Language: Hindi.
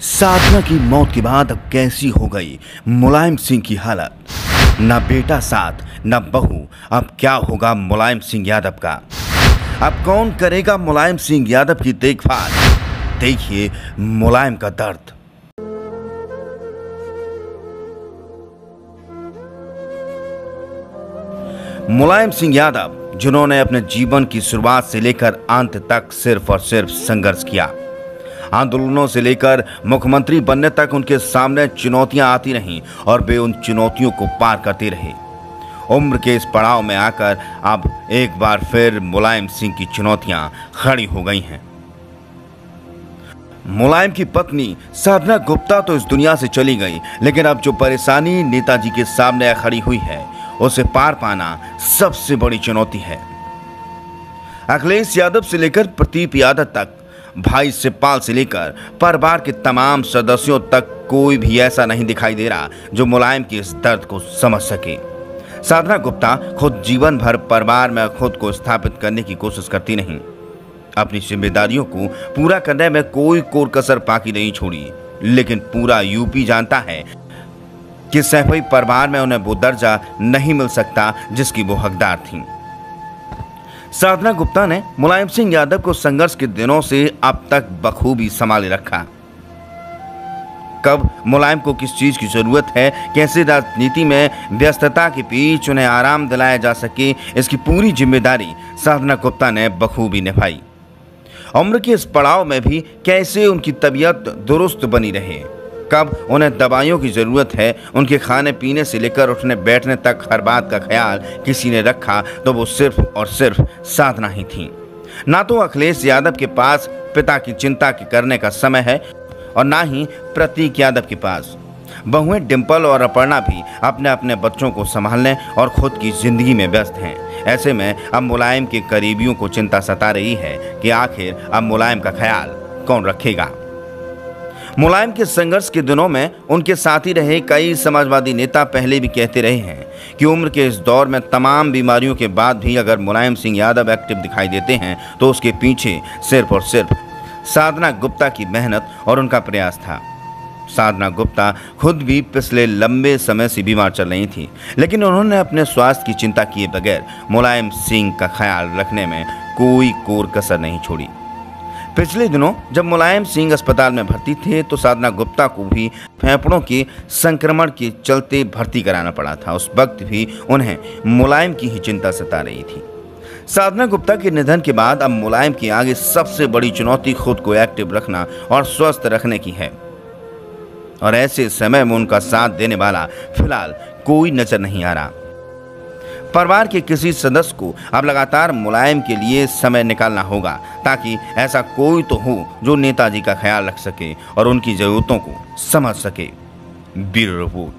साधना की मौत के बाद अब कैसी हो गई? मुलायम सिंह की हालत। न बेटा साथ, न बहू। अब क्या होगा मुलायम सिंह यादव का? अब कौन करेगा मुलायम सिंह यादव की देखभाल? देखिए मुलायम का दर्द। मुलायम सिंह यादव, जिन्होंने अपने जीवन की शुरुआत से लेकर अंत तक सिर्फ़ और सिर्फ़ संघर्ष किया। आंदोलनों से लेकर मुख्यमंत्री बनने तक उनके सामने चुनौतियाँ आती रहीं और वे उन चुनौतियों को पार करते रहे। उम्र के इस पड़ाव में आकर अब एक बार फिर मुलायम सिंह की चुनौतियाँ खड़ी हो गई हैं। मुलायम की पत्नी साधना गुप्ता तो इस दुनिया से चली गई, लेकिन अब जो परेशानी नेताजी के सामने खड़ी हुई है, उसे पार पाना सबसे बड़ी चुनौती है। अखिलेश यादव से लेकर प्रदीप यादव तक भाई सिपाल से लेकर परिवार के तमाम सदस्यों तक कोई भी ऐसा नहीं दिखाई दे रहा जो मुलायम के इस दर्द को समझ सके साधना गुप्ता खुद जीवन भर परिवार में खुद को स्थापित करने की कोशिश करती नहीं अपनी जिम्मेदारियों को पूरा करने में कोई कोर कसर बाकी नहीं छोड़ी, लेकिन पूरा यूपी जानता है कि सैफई परिवार में उन्हें वो दर्जा नहीं मिल सकता जिसकी वो हकदार थीं। साधना गुप्ता ने मुलायम सिंह यादव को संघर्ष के दिनों से अब तक बखूबी संभाले रखा। कब मुलायम को किस चीज़ की ज़रूरत है, कैसे राजनीति में व्यस्तता के बीच उन्हें आराम दिलाया जा सके, इसकी पूरी ज़िम्मेदारी साधना गुप्ता ने बखूबी निभाई। उम्र के इस पड़ाव में भी कैसे उनकी तबीयत दुरुस्त बनी रहे। कब उन्हें दवाइयों की ज़रूरत है, उनके खाने पीने से लेकर उठने बैठने तक हर बात का ख्याल किसी ने रखा तो वो सिर्फ़ और सिर्फ़ साधना ही थी। ना तो अखिलेश यादव के पास पिता की चिंता के करने का समय है, और ना ही प्रतीक यादव के पास। बहुएँ डिम्पल और अपर्णा भी अपने अपने बच्चों को संभालने और खुद की ज़िंदगी में व्यस्त हैं। ऐसे में अब मुलायम के करीबियों को चिंता सता रही है कि आखिर अब मुलायम का ख्याल कौन रखेगा? मुलायम के संघर्ष के दिनों में उनके साथ रहे कई समाजवादी नेता पहले भी कहते रहे हैं कि उम्र के इस दौर में तमाम बीमारियों के बाद भी अगर मुलायम सिंह यादव एक्टिव दिखाई देते हैं तो उसके पीछे सिर्फ़ और सिर्फ़ साधना गुप्ता की मेहनत और उनका प्रयास था। साधना गुप्ता खुद भी पिछले लंबे समय से बीमार चल रही थी, लेकिन उन्होंने अपने स्वास्थ्य की चिंता किए बगैर मुलायम सिंह का ख्याल रखने में कोई कोर कसर नहीं छोड़ी। पिछले दिनों जब मुलायम सिंह अस्पताल में भर्ती थे तो साधना गुप्ता को भी फेफड़ों के संक्रमण के चलते भर्ती कराना पड़ा था। उस वक्त भी उन्हें मुलायम की ही चिंता सता रही थी। साधना गुप्ता के निधन के बाद अब मुलायम के आगे सबसे बड़ी चुनौती खुद को एक्टिव रखना और स्वस्थ रखने की है। और ऐसे समय में उनका साथ देने वाला फ़िलहाल कोई नज़र नहीं आ रहा। परिवार के किसी सदस्य को अब लगातार मुलायम के लिए समय निकालना होगा, ताकि ऐसा कोई तो हो जो नेताजी का ख्याल रख सके और उनकी ज़रूरतों को समझ सके। Bureau report.